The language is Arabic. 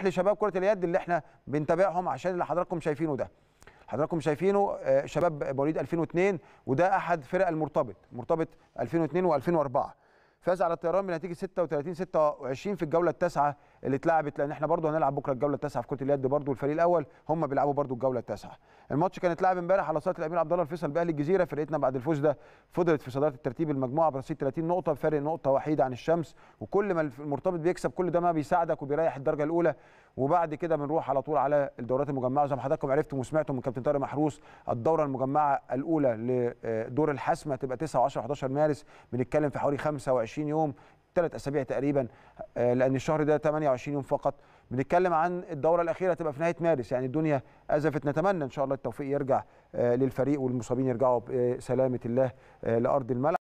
نروح لشباب كرة اليد اللي إحنا بنتابعهم عشان اللي حضراتكم شايفينه ده. حضراتكم شايفينه آه، شباب مواليد 2002 وده أحد فرق المرتبط مرتبط 2002 و2004 فاز على الطيران بنتيجة 36 26 في الجولة التاسعة اللي اتلعبت لأن إحنا برضو هنلعب بكرة الجولة التاسعة في كرة اليد برضو الفريق الأول هم بيلعبوا برضو الجولة التاسعة. الماتش كان اتلعب امبارح على صالة الأمير عبد الله الفيصل بأهلي الجزيرة فرقتنا بعد الفوز ده فضلت في صدارة الترتيب المجموعة برصيد 30 نقطة بفارق نقطة وحيدة عن الشمس وكل ما المرتبط بيكسب كل ده ما بيساعدك وبيريح الدرجة الأولى. وبعد كده بنروح على طول على الدورات المجمعة. زي ما حضراتكم عرفتم وسمعتم من كابتن طارق محروس الدورة المجمعة الأولى لدور الحسم هتبقى 9 و10 11 مارس بنتكلم في حوالي 25 يوم ثلاث أسابيع تقريبا آه، لأن الشهر ده 28 يوم فقط. بنتكلم عن الدورة الأخيرة تبقى في نهاية مارس يعني الدنيا أزفت. نتمنى إن شاء الله التوفيق يرجع آه، للفريق والمصابين يرجعوا بسلامه الله آه، لأرض الملعب.